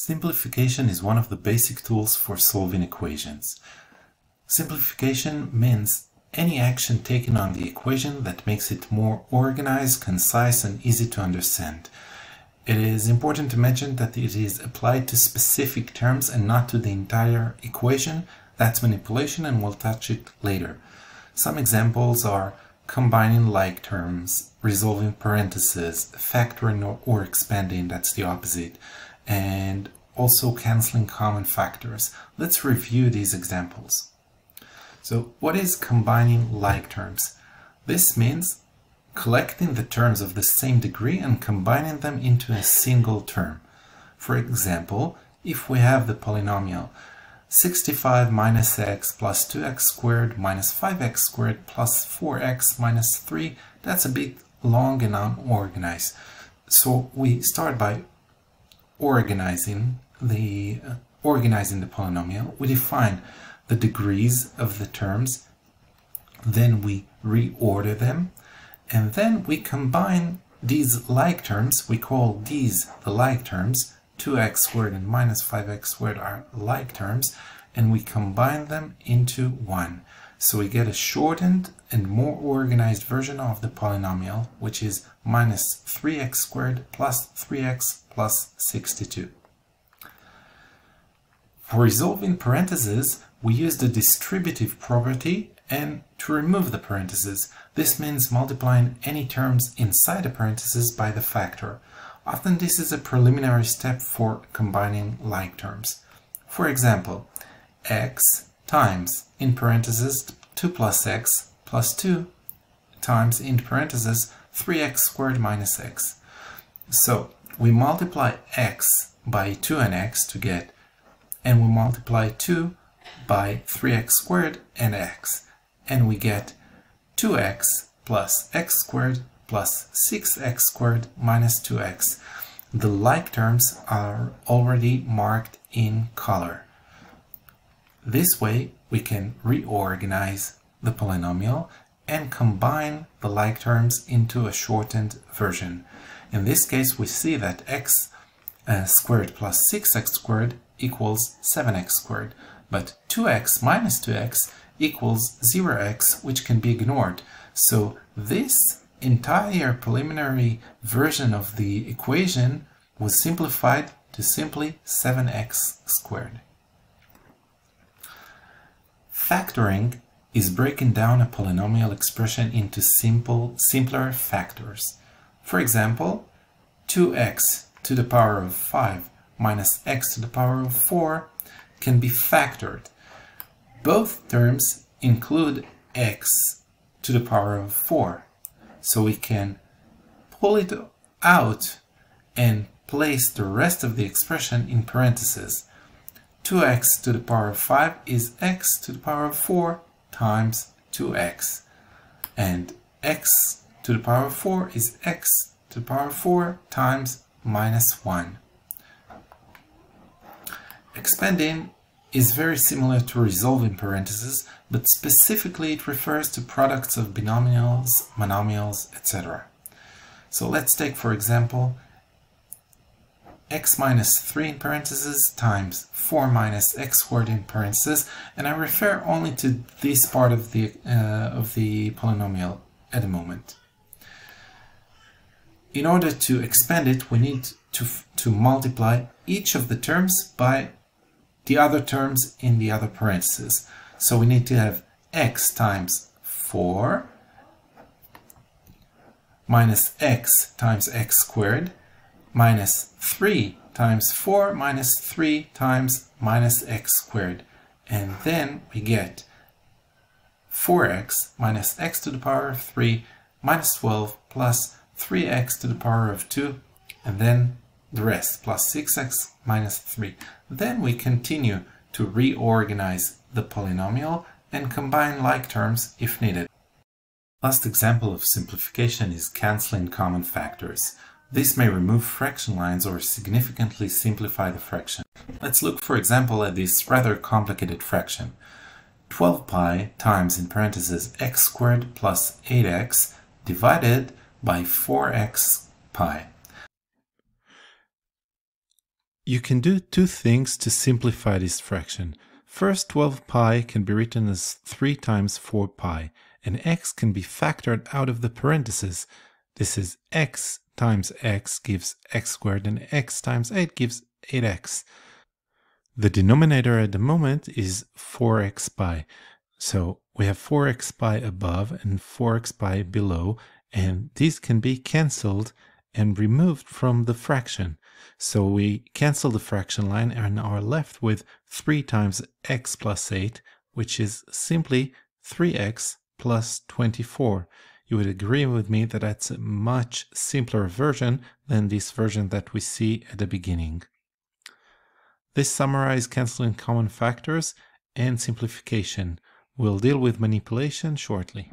Simplification is one of the basic tools for solving equations. Simplification means any action taken on the equation that makes it more organized, concise, and easy to understand. It is important to mention that it is applied to specific terms and not to the entire equation. That's manipulation and we'll touch it later. Some examples are combining like terms, resolving parentheses, factoring or expanding, that's the opposite, and also canceling common factors. Let's review these examples. So what is combining like terms? This means collecting the terms of the same degree and combining them into a single term. For example, if we have the polynomial 65 minus x plus 2x squared minus 5x squared plus 4x minus 3, that's a bit long and unorganized. So we start by organizing the uh, organizing the polynomial, we define the degrees of the terms, then we reorder them, and then we combine these like terms, we call these the like terms, 2x squared and minus 5x squared are like terms, and we combine them into 1. So we get a shortened and more organized version of the polynomial, which is minus 3x squared plus 3x plus 62. For resolving parentheses, we use the distributive property and to remove the parentheses. This means multiplying any terms inside a parenthesis by the factor. Often this is a preliminary step for combining like terms. For example, x times, in parentheses, 2 plus x plus 2 times, in parentheses, 3x squared minus x. So we multiply x by 2 and x to get and we multiply 2 by 3x squared and x and we get 2x plus x squared plus 6x squared minus 2x. The like terms are already marked in color. This way we can reorganize the polynomial and combine the like terms into a shortened version. In this case we see that x uh, squared plus 6x squared equals 7x squared, but 2x minus 2x equals 0x, which can be ignored. So this entire preliminary version of the equation was simplified to simply 7x squared. Factoring is breaking down a polynomial expression into simple, simpler factors. For example, 2x to the power of 5 minus x to the power of 4 can be factored. Both terms include x to the power of 4. So we can pull it out and place the rest of the expression in parentheses. 2x to the power of 5 is x to the power of 4 times 2x. And x to the power of 4 is x to the power of 4 times minus 1. Expanding is very similar to resolving parentheses, but specifically it refers to products of binomials, monomials, etc. So let's take, for example, x minus 3 in parentheses times 4 minus x squared in parentheses, and I refer only to this part of the, uh, of the polynomial at the moment. In order to expand it, we need to, to multiply each of the terms by the other terms in the other parentheses. So we need to have x times 4 minus x times x squared minus 3 times 4 minus 3 times minus x squared. And then we get 4x minus x to the power of 3 minus 12 plus 3x to the power of 2 and then the rest plus 6x minus 3. Then we continue to reorganize the polynomial and combine like terms if needed. Last example of simplification is cancelling common factors. This may remove fraction lines or significantly simplify the fraction. Let's look for example at this rather complicated fraction. 12 pi times in parentheses x squared plus 8x divided by 4x pi. You can do two things to simplify this fraction. First, 12 pi can be written as 3 times 4 pi, and x can be factored out of the parentheses. This is x times x gives x squared, and x times 8 gives 8x. The denominator at the moment is 4x pi. So we have 4x pi above and 4x pi below, and these can be cancelled and removed from the fraction. So we cancel the fraction line and are left with 3 times x plus 8, which is simply 3x plus 24. You would agree with me that that's a much simpler version than this version that we see at the beginning. This summarizes canceling common factors and simplification. We'll deal with manipulation shortly.